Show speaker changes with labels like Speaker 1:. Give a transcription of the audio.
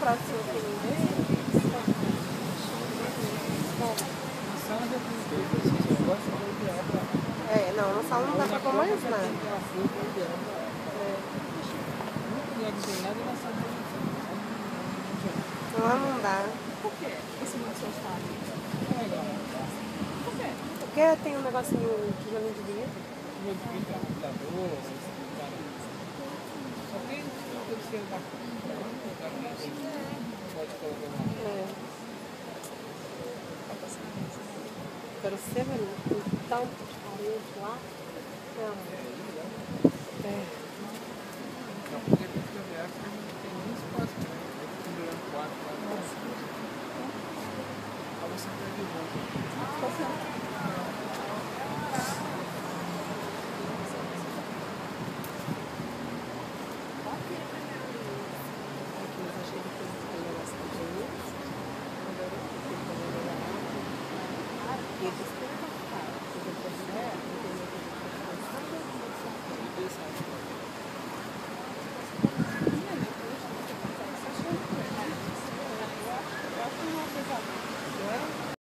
Speaker 1: bracinho pequenininho.
Speaker 2: Na sala já tem dois, eu gosto do ideal pra...
Speaker 1: É, não, na sala não dá pra pôr mais nada.
Speaker 2: Que é que
Speaker 1: Lá não dá.
Speaker 3: Por quê? Esse não é seu estado.
Speaker 2: Não é legal, tá?
Speaker 3: Por quê?
Speaker 1: Porque tem um negocinho de
Speaker 2: um computador, assim, você tá Só tem o terceiro da uma...
Speaker 1: É. Velho. Tem tantos parentes lá. Não. É. beautiful.